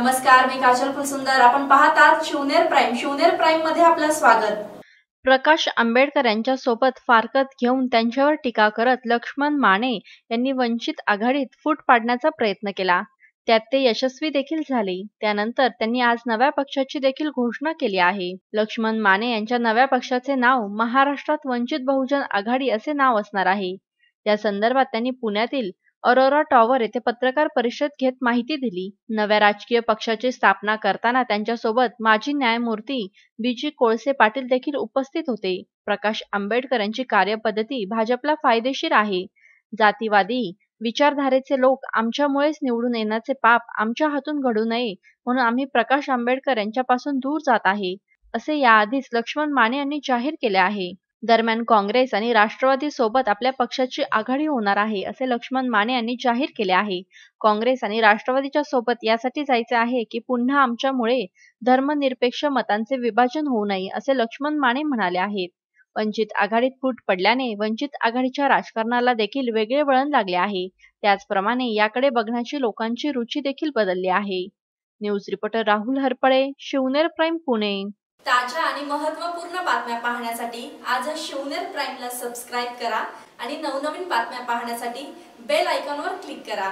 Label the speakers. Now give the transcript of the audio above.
Speaker 1: नमस्कार मी काजल फुलसुंदर आपण पाहतात शिवनेर प्राईम. शिवनेर प्राईममध्ये आपलं स्वागत.
Speaker 2: प्रकाश आंबेडकर यांच्या सोबत फारकत घेऊन त्यांच्यावर टीका करत लक्ष्मण माने यांनी वंचित आघाडीत फूट पाडण्याचा प्रयत्न केला. त्यात ते यशस्वी देखील झाले. त्यानंतर त्यांनी आज नव्या पक्षाची देखील घोषणा केली आहे. लक्ष्मण माने यांच्या नव्या पक्षाचे नाव महाराष्ट्रात वंचित बहुजन आघाडी असे नाव असणार आहे. या संदर्भात त्यांनी पुण्यातील अरोरा टॉवर येथे पत्रकार परिषद घेत माहिती दिली. नव्या राजकीय पक्षाची स्थापना करताना त्यांच्यासोबत माजी न्यायमूर्ती बी जी कोळसे पाटील देखील उपस्थित होते. प्रकाश आंबेडकर यांची कार्यपद्धती भाजपला फायदेशीर आहे. जातीवादी विचारधारेचे लोक आमच्यामुळेच निवडून येण्याचे पाप आमच्या हातून घडू नये म्हणून आम्ही प्रकाश आंबेडकर यांच्यापासून दूर जात आहे असे याआधीच लक्ष्मण माने यांनी जाहीर केले आहे. दरम्यान काँग्रेस आणि राष्ट्रवादी सोबत आपल्या पक्षाची आघाडी होणार आहे असे लक्ष्मण माने यांनी जाहीर केले आहे. काँग्रेस आणि राष्ट्रवादीच्या सोबत यासाठी जायचे आहे की पुन्हा आमच्यामुळे धर्मनिरपेक्ष मतांचे विभाजन होऊ नये असे लक्ष्मण माने म्हणाले आहेत. वंचित आघाडीत फूट पडल्याने वंचित आघाडीच्या राजकारणाला देखील वेगळे वळण लागले आहे. त्याचप्रमाणे याकडे बघण्याची लोकांची रुची देखील बदलली आहे. News reporter Rahul Harpale Shivner prime Pune.
Speaker 1: ताज्या आणि महत्त्वपूर्ण बातम्या पाहण्यासाठी आजच शिवनेर प्राईमला सबस्क्राईब करा आणि नवनवीन बातम्या पाहण्यासाठी बेल आयकॉनवर क्लिक करा.